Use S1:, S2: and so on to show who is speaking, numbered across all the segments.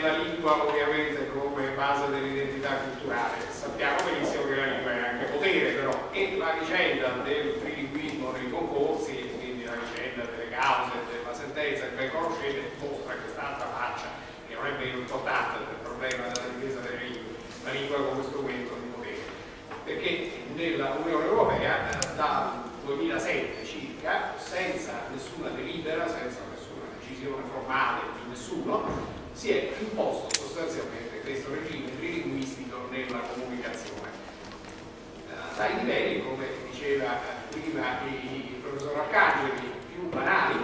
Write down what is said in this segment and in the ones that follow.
S1: della lingua ovviamente come base dell'identità culturale. Sappiamo benissimo che la lingua è anche potere però e la vicenda del trilinguismo nei concorsi quindi la vicenda delle cause della sentenza che ben conoscete mostra quest'altra faccia che non è meno importante del problema della difesa delle lingue, la lingua come strumento di potere. Perché nella Unione Europea dal 2007 circa, senza nessuna delibera, senza nessuna decisione formale di nessuno, si è imposto sostanzialmente questo regime trilinguistico nella comunicazione. Eh, dai livelli, come diceva prima il professor Arcangeli, più banali,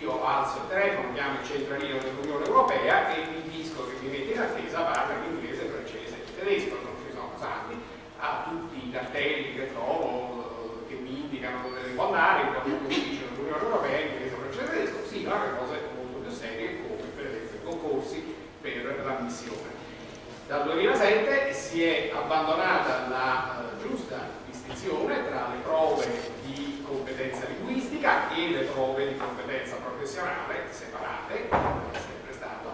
S1: io alzo il telefono, chiamo il centralino dell'Unione Europea e il disco che mi mette in attesa parla in inglese, francese e tedesco, non ci sono santi, ha tutti i cartelli che trovo, che mi indicano dove devo andare, in qualche ufficio dell'Unione Europea, in inglese, francese e tedesco, sì, ma le cose molto più serie concorsi l'ammissione. Dal 2007 si è abbandonata la uh, giusta distinzione tra le prove di competenza linguistica e le prove di competenza professionale separate, come è sempre stato.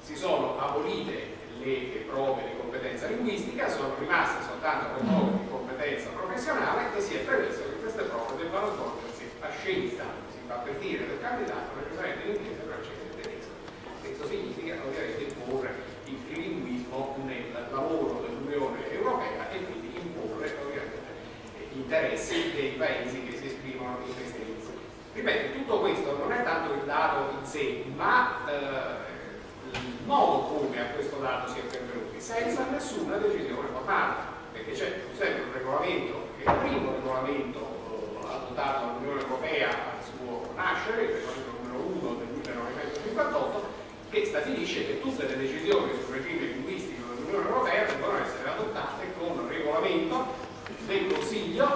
S1: Si sono abolite le prove di competenza linguistica, sono rimaste soltanto le prove di competenza professionale e si è previsto che queste prove debbano svolgersi a scelta, si fa per dire, del candidato necessariamente in inglese, francese questo significa ovviamente imporre il trilinguismo nel lavoro dell'Unione Europea e quindi imporre ovviamente gli interessi dei paesi che si esprimono in queste lingue. Ripeto, tutto questo non è tanto il dato in sé, ma eh, il modo come a questo dato si è pervenuti, senza nessuna decisione formale, perché c'è sempre un regolamento, che è il primo regolamento eh, adottato dall'Unione Europea al suo nascere, il regolamento numero 1 del 1958, che stabilisce che tutte le decisioni sul regime linguistico dell'Unione Europea devono essere adottate con regolamento del Consiglio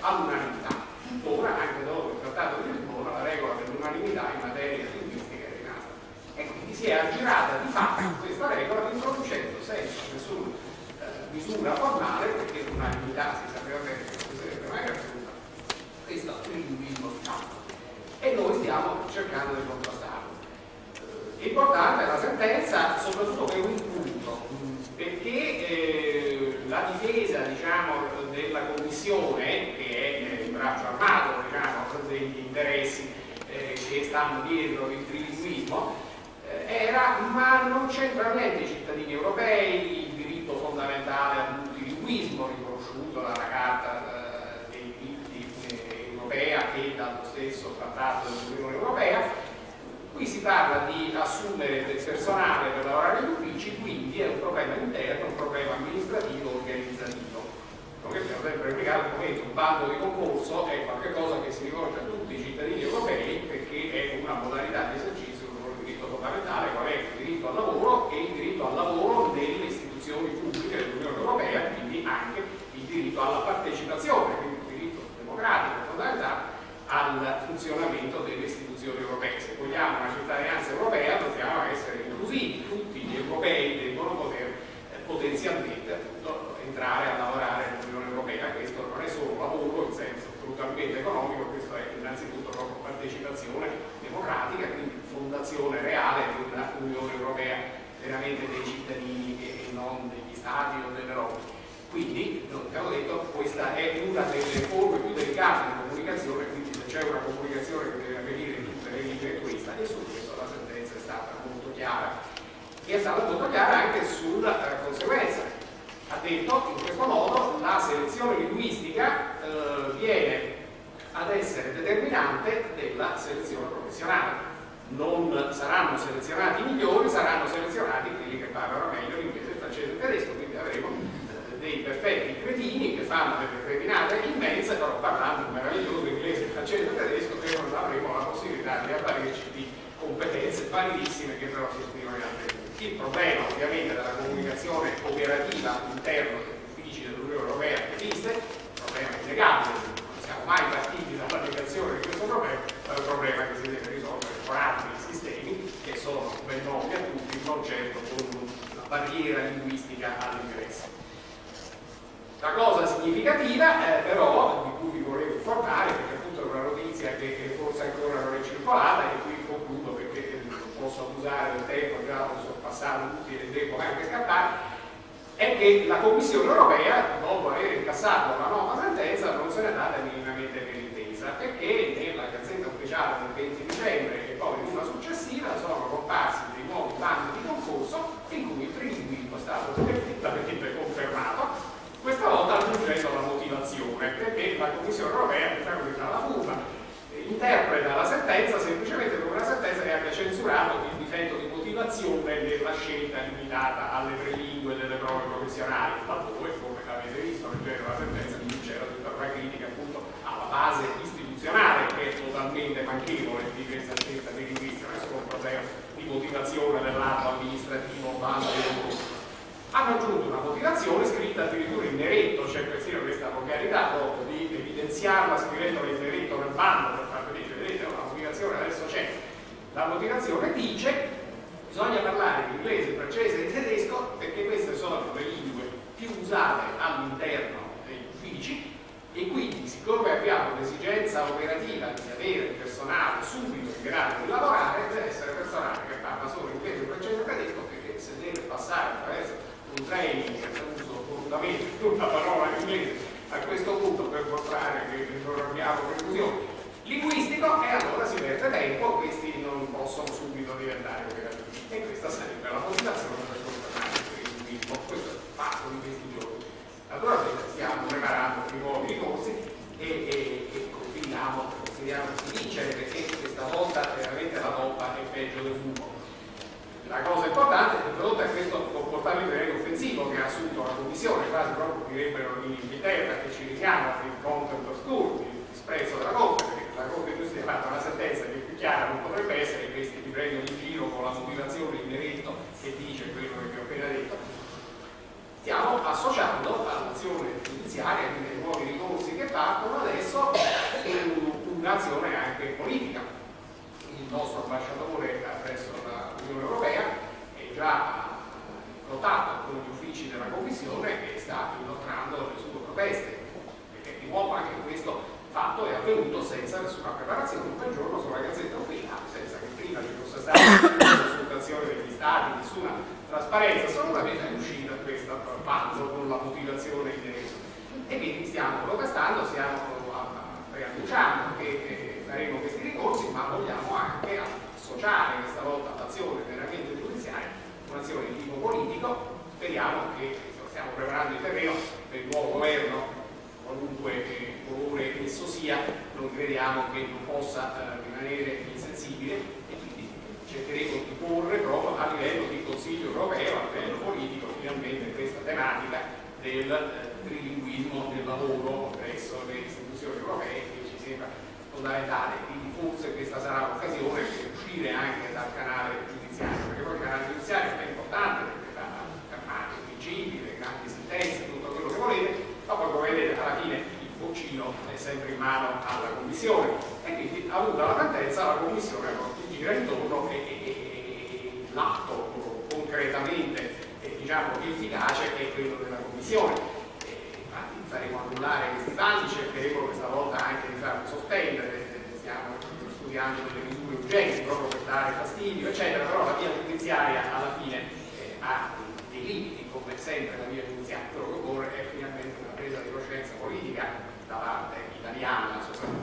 S1: all'unanimità. Ora, anche dopo il Trattato di Lisbona, la regola dell'unanimità in materia linguistica è rimasta. E quindi si è aggirata di fatto questa regola introducendo senza nessuna eh, misura formale, perché l'unanimità si sapeva bene che non sarebbe mai raggiunta, questo trilinguismo di fatto. E noi stiamo cercando di contrastare. Importante la sentenza soprattutto per un punto, perché eh, la difesa diciamo, della Commissione, che è il braccio armato diciamo, degli interessi eh, che stanno dietro il trilinguismo, eh, era ma non c'entra niente i cittadini europei, il diritto fondamentale al multilinguismo riconosciuto dalla Carta eh, dei diritti eh, europea e dallo stesso Trattato dell'Unione Europea, Qui si parla di assumere del personale per lavorare in uffici, quindi è un problema interno, un problema amministrativo, organizzativo. Come abbiamo sempre replicato, momento un bando di concorso è qualcosa che si rivolge a tutti i cittadini europei perché è una modalità di esercizio del loro diritto fondamentale, qual è il diritto al lavoro e il diritto al lavoro nelle istituzioni pubbliche dell'Unione Europea, quindi anche il diritto alla partecipazione, quindi il diritto democratico fondamentale al funzionamento delle istituzioni europee. Se vogliamo una cittadinanza europea dobbiamo essere inclusivi, tutti gli europei devono poter eh, potenzialmente appunto, entrare a lavorare nell'Unione Europea, questo non è solo lavoro in senso brutalmente economico, questo è innanzitutto proprio partecipazione democratica, quindi fondazione reale di un'Unione Europea veramente dei cittadini e non degli stati o delle robe. Quindi, abbiamo detto, questa è una delle forme più delicate di comunicazione, quindi c'è una comunicazione che deve avvenire in tutte le lingue questa e su questo la sentenza è stata molto chiara e è stata molto chiara anche sulla eh, conseguenza ha detto in questo modo la selezione linguistica eh, viene ad essere determinante della selezione professionale non saranno selezionati i migliori saranno selezionati quelli che parlano meglio l'inglese, il francese e il tedesco quindi avremo dei perfetti cretini che fanno delle cretinate immense, però parlando meraviglioso inglese, francese e tedesco, che non avremo la possibilità di avvalerci di competenze validissime che però si esprimono in altre lingue. Il problema ovviamente della comunicazione operativa all'interno degli uffici dell'Unione Europea esiste, un problema innegabile, non siamo mai partiti dall'applicazione di questo problema, ma è un problema che si deve risolvere con altri sistemi che sono ben noti a tutti, non certo con una barriera linguistica all'ingresso. La cosa significativa eh, però, di cui vi volevo informare, perché appunto è una notizia che, che forse ancora non è circolata e qui concludo perché non posso abusare del tempo, già lo so passato tutti e devo anche scappare, è che la Commissione europea, dopo aver incassato la nota sentenza, non se n'è data minimamente per intesa, perché nella gazzetta ufficiale del 20 dicembre e poi in una successiva sono comparsi dei nuovi bandi di concorso in cui il trilinguismo è stato perfettamente confermato, questa volta aggiungendo la motivazione, perché la Commissione europea, che la furba, interpreta la sentenza semplicemente come una sentenza che abbia censurato il difetto di motivazione della scelta limitata alle tre lingue delle prove professionali, laddove, come avete visto, leggendo la sentenza, c'era tutta una critica appunto alla base istituzionale che è totalmente manchevole di questa scelta di linguistica, non è solo un problema di motivazione dell'atto amministrativo base hanno aggiunto una motivazione scritta addirittura in neretto, c'è persino questa volgarità proprio di evidenziarla scrivendola in neretto nel bando per far vedere, vedete, la motivazione adesso c'è. La motivazione dice bisogna parlare inglese, francese e tedesco perché queste sono le lingue più usate all'interno degli uffici e quindi siccome abbiamo l'esigenza operativa di avere personale subito in grado di lavorare deve essere personale che parla solo inglese, francese e tedesco perché se deve passare attraverso un training che uso volutamente una parola in inglese a questo punto per mostrare che non abbiamo confusione linguistico e allora si perde tempo questi non possono subito diventare operativi. E questa sarebbe la motivazione per confermare il linguismo questo è il fatto di questi giorni. Naturalmente stiamo preparando i nuovi ricorsi e, e, e continuiamo consideriamo di vincere perché questa volta veramente la toppa è peggio del fumo la cosa importante è che prodotta questo comportamento offensivo che ha assunto la Commissione, quasi proprio direbbero in Inghilterra, che ci richiama il content of school, il disprezzo della Corte, perché la Corte giusti ha fatto una sentenza che più chiara non potrebbe essere, questi ti prendono in giro con la motivazione in diritto che dice quello che vi ho appena detto. Stiamo associando all'azione giudiziaria, quindi ai nuovi ricorsi che partono adesso, un'azione anche politica. Il nostro ambasciatore presso l'Unione Europea è già notato con gli uffici della Commissione e sta inoltrando le sue proteste. Perché di nuovo anche questo fatto è avvenuto senza nessuna preparazione, un quel giorno sulla gazzetta ufficiale, senza che prima ci fosse stata nessuna consultazione degli stati, nessuna trasparenza, assolutamente è uscita questa bando con la motivazione in diritto. E quindi stiamo protestando, stiamo preannunciando che eh, faremo questi ricorsi, ma vogliamo anche associare questa volta all'azione veramente giudiziaria un'azione di tipo politico, speriamo che stiamo preparando il terreno per il nuovo governo, qualunque colore esso sia, non crediamo che non possa eh, rimanere insensibile cercheremo di porre proprio a livello di Consiglio europeo, a livello politico, finalmente questa tematica del eh, trilinguismo del lavoro presso le istituzioni europee che ci sembra fondamentale. Quindi forse questa sarà l'occasione per uscire anche dal canale giudiziario, perché poi il canale giudiziario è importante perché dà fermate principi, le grandi sentenze, tutto quello che volete, ma poi come vedete alla fine il boccino è sempre in mano alla Commissione e quindi avuta la tendenza la Commissione gira intorno e, e, e l'atto concretamente e, diciamo efficace è quello della Commissione infatti faremo annullare questi bandi, cercheremo questa volta anche di farli sospendere, stiamo studiando delle misure urgenti proprio per dare fastidio, eccetera, però la via giudiziaria alla fine eh, ha dei, limiti, come sempre la via giudiziaria, quello che occorre è finalmente una presa di coscienza politica da parte italiana soprattutto.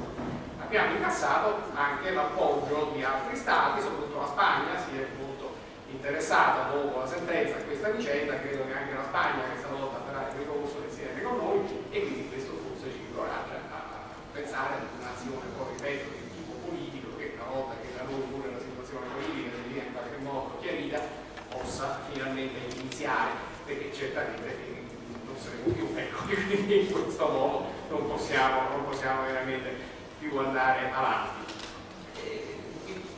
S1: Abbiamo incassato anche l'appoggio di altri stati, soprattutto la Spagna si è molto interessata dopo la sentenza a questa vicenda, credo che anche la Spagna questa volta farà il ricorso insieme con noi e quindi questo forse ci incoraggia a pensare ad un'azione, poi ripeto, volta che da noi pure la situazione politica sia in qualche modo chiarita possa finalmente iniziare perché certamente non saremo più ecco quindi in questo modo non possiamo, non possiamo veramente più andare avanti.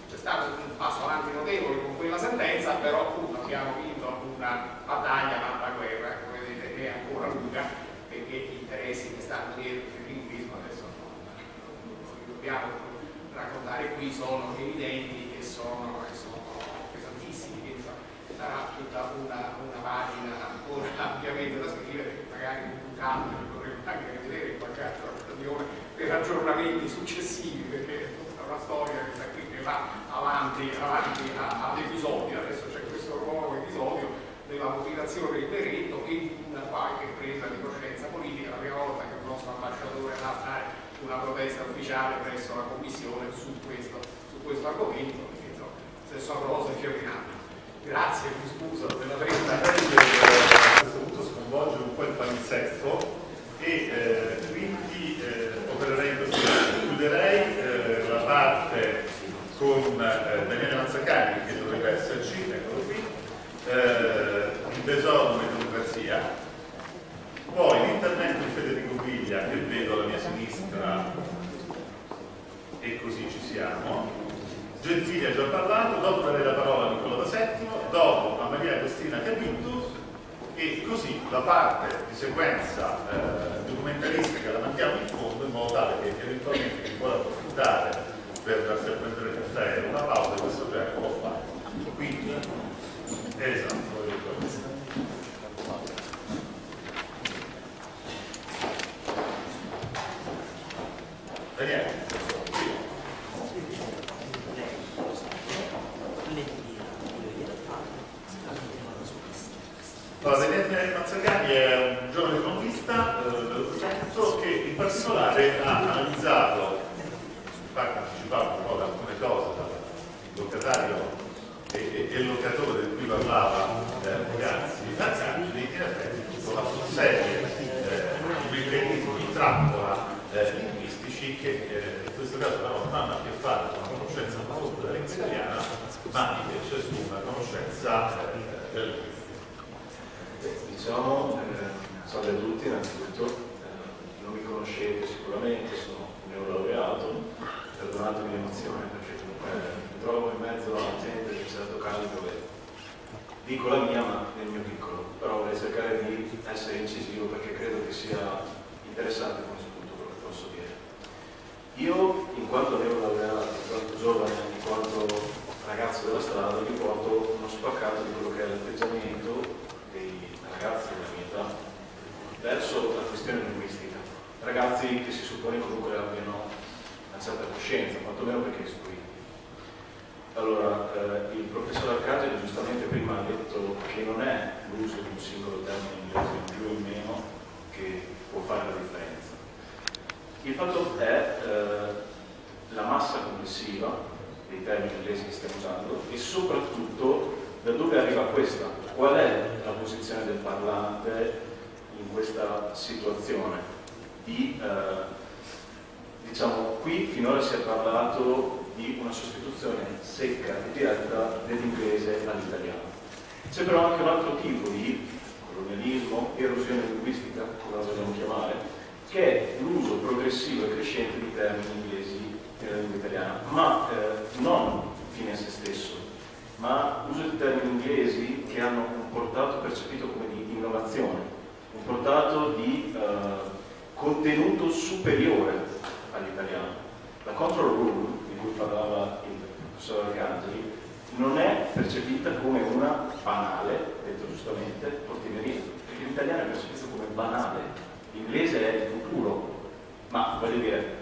S1: C'è stato un passo avanti notevole con quella sentenza però appunto abbiamo vinto una battaglia ma guerra come vedete è ancora lunga perché gli interessi che stanno dietro il linguismo adesso non, li dobbiamo raccontare qui sono evidenti e sono, e sono pesantissimi, quindi sarà tutta una, una pagina ancora ampiamente da scrivere, magari più calma, dovremmo anche vedere in qualche altra occasione per aggiornamenti successivi, perché è tutta una storia che sta qui che va avanti, avanti ad episodi, adesso c'è questo nuovo interpretazione del berretto e una qualche presa di coscienza politica, la prima volta che il nostro ambasciatore va a fare una protesta ufficiale presso la Commissione su questo, su questo argomento, perché insomma, se sono cose fiorinate. Grazie, mi scuso della fretta.
S2: A questo punto sconvolge un po' il palinsesto e eh, quindi eh, opererei modo. Chiuderei eh, la parte con eh, Daniele Mazzacani che dovrebbe esserci, eccolo qui, eh, il tesoro e democrazia, poi l'intervento di Federico Viglia che vedo alla mia sinistra e così ci siamo, Gentili ha già parlato, dopo darei la parola a Nicola Settimo, dopo a Maria Agostina Capittus e così la parte di sequenza eh, documentaristica la mandiamo in in modo tale che eventualmente chi vuole approfittare per darsi a prendere caffè una pausa di questo genere può fare. Quindi, esatto, Daniele. Allora, Daniele Mazzacani è un giovane economista in particolare ha analizzato, infatti anticipavo un po' da alcune cose dal locatario e, e, e locatore di cui parlava eh, ragazzi, Arcangeli, in effetti tutta una serie eh, di meccanismi di trappola eh, linguistici che eh, in questo caso non hanno a che fare con la conoscenza profonda della lingua italiana, ma invece su una conoscenza eh, del linguistico.
S3: Diciamo, eh, salve a tutti innanzitutto, eh, non mi conoscete sicuramente, sono un neolaureato, perdonatemi l'emozione perché comunque mi trovo in mezzo a gente di un certo calibro e dico la mia ma nel mio piccolo, però vorrei cercare di essere incisivo perché credo che sia interessante come spunto quello che posso dire. Io, in quanto neolaureato, in quanto giovane, in quanto ragazzo della strada, vi porto uno spaccato di quello che è l'atteggiamento dei ragazzi della mia età verso la questione linguistica. Ragazzi che si suppone comunque abbiano una certa coscienza, quantomeno perché istruiti. Allora, eh, il professor Arcangeli giustamente prima ha detto che non è l'uso di un singolo termine inglese in più o in meno che può fare la differenza. Il fatto è eh, la massa complessiva dei termini inglesi che stiamo usando e soprattutto da dove arriva questa? Qual è la posizione del parlante in questa situazione? Di, eh, diciamo, qui finora si è parlato di una sostituzione secca e diretta dell'inglese all'italiano. C'è però anche un altro tipo di colonialismo, erosione linguistica, come la vogliamo chiamare, che è l'uso progressivo e crescente di termini inglesi nella lingua italiana, ma eh, non fine a se stesso, ma uso di termini inglesi che hanno un portato percepito come di innovazione, un portato di eh, contenuto superiore all'italiano. La control rule, di cui parlava il professor Arcangeli, non è percepita come una banale, detto giustamente, portineria, perché l'italiano è percepito come banale, l'inglese è il futuro, ma voglio dire,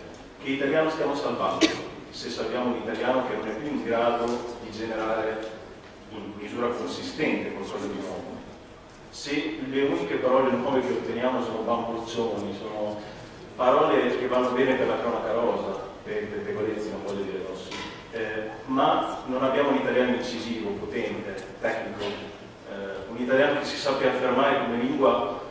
S3: che italiano stiamo salvando? Se salviamo l'italiano che non è più in grado di generare in misura consistente qualcosa di nuovo. Se le uniche parole nuove che otteniamo sono bamboccioni, sono parole che vanno bene per la cronaca rosa, per pettegolezzi non voglio dire rossi, eh, ma non abbiamo un italiano incisivo, potente, tecnico, eh, un italiano che si sappia affermare come lingua,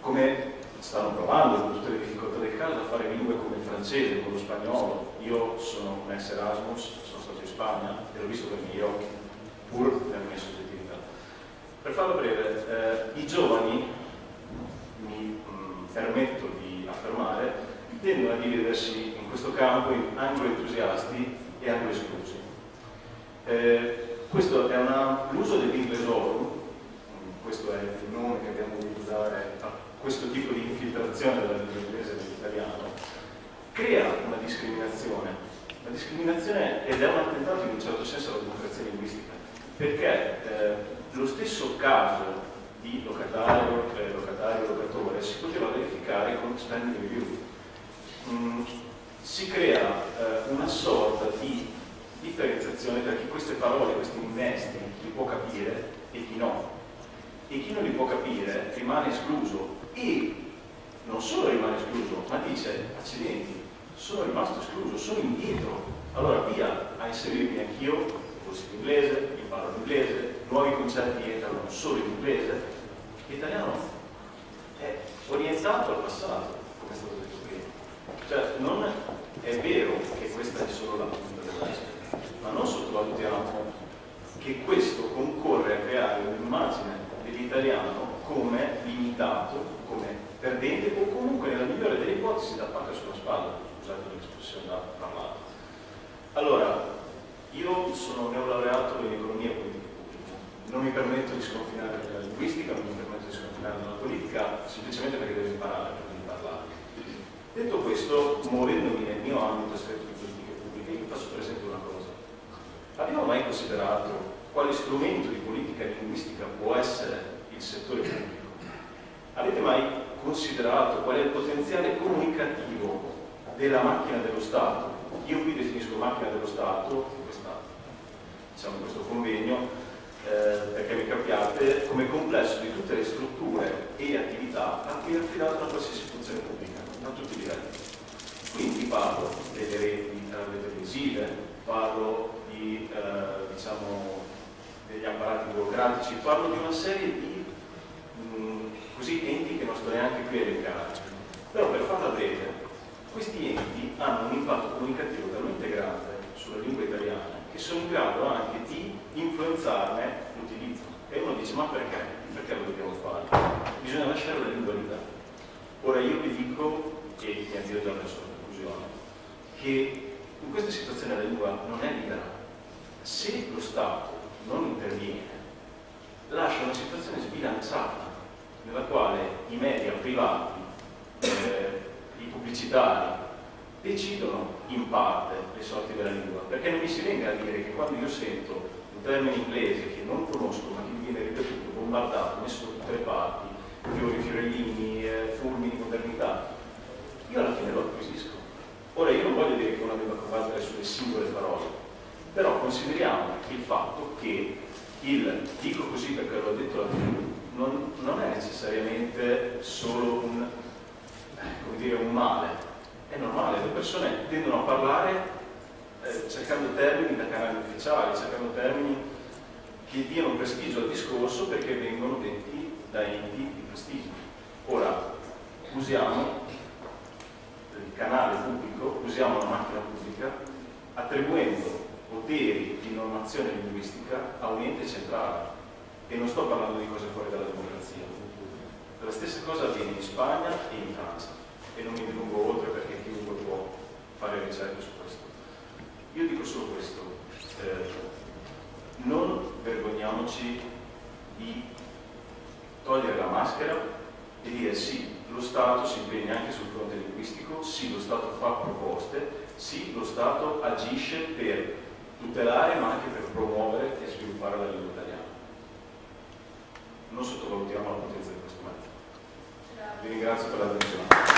S3: come stanno provando con tutte le difficoltà del caso a fare lingue come il francese, come lo spagnolo. Io sono un ex Erasmus, sono stato in Spagna e l'ho visto per i miei occhi, pur nella mia soggettività. Per farlo breve, eh, i giovani, mi mh, permetto di affermare, tendono a dividersi in questo campo in anglo-entusiasti e anglo-esclusi. Eh, questo è l'uso dell'inglesorum, questo è il nome che abbiamo voluto dare a questo tipo di infiltrazione della lingua inglese nell'italiano, crea una discriminazione, una discriminazione ed è un attentato in un certo senso alla democrazia linguistica, perché eh, lo stesso caso di locatario, eh, locatario, locatore si poteva verificare con spending review. Mm, si crea eh, una sorta di differenziazione tra chi queste parole, questi innesti li può capire e chi no. e chi non li può capire rimane escluso e non solo rimane escluso, ma dice accidenti, sono rimasto escluso, sono indietro. Allora via a inserirmi anch'io, corsi in inglese, imparo l'inglese, nuovi concetti entrano solo in inglese. L'italiano è orientato al passato, come è stato detto prima. Cioè non è vero che questa è solo la punta dell'iceberg, ma non sottovalutiamo che questo concorre a creare un'immagine dell'italiano come limitato, come perdente o comunque nella migliore delle ipotesi da parte sulla spalla, scusate l'espressione da parlare. Allora, io sono neolaureato in economia politica non mi permetto di sconfinare nella linguistica, non mi permetto di sconfinare nella politica, semplicemente perché devo imparare prima di parlare. Detto questo, muovendomi nel mio ambito stretto di politiche pubbliche, io faccio per esempio una cosa. Abbiamo mai considerato quale strumento di politica linguistica può essere il settore pubblico. Avete mai considerato qual è il potenziale comunicativo della macchina dello Stato? Io qui definisco macchina dello Stato, questa, diciamo, questo convegno, eh, perché mi capiate, come complesso di tutte le strutture e attività a cui è affidata una qualsiasi istituzione pubblica, a tutti i livelli. Quindi parlo delle reti eh, televisive, parlo di, eh, diciamo, degli apparati burocratici, parlo di una serie di mh, mm, così enti che non sto neanche qui a elencare. Però per farla breve, questi enti hanno un impatto comunicativo talmente grande sulla lingua italiana che sono in grado anche di influenzarne l'utilizzo. E uno dice, ma perché? Perché lo dobbiamo fare? Bisogna lasciare la libera. Ora io vi dico, e mi avvio già verso la conclusione, che in questa situazione la lingua non è libera. Se lo Stato non interviene, lascia una situazione sbilanciata nella quale i media privati, eh, i pubblicitari, decidono in parte le sorti della lingua, perché non mi si venga a dire che quando io sento un termine inglese che non conosco ma che mi viene ripetuto, bombardato, messo da tutte le parti, fiori, fiorellini, eh, fulmini, modernità, io alla fine lo acquisisco. Ora io non voglio dire che uno debba combattere sulle singole parole, però consideriamo il fatto che il, dico così perché l'ho detto la non, non è necessariamente solo un, eh, dire, un male, è normale, le persone tendono a parlare eh, cercando termini da canali ufficiali, cercando termini che diano prestigio al discorso perché vengono detti da enti di prestigio. Ora, usiamo il canale pubblico, usiamo la macchina pubblica attribuendo poteri di normazione linguistica a un ente centrale e non sto parlando di cose fuori dalla democrazia. La stessa cosa avviene in Spagna e in Francia e non mi dilungo oltre perché chiunque può fare ricerche su questo. Io dico solo questo, eh, non vergogniamoci di togliere la maschera e dire sì, lo Stato si impegna anche sul fronte linguistico, sì, lo Stato fa proposte, sì, lo Stato agisce per tutelare ma anche per promuovere e sviluppare la lingua italiana. Non sottovalutiamo la potenza di questo mezzo. Vi ringrazio per l'attenzione.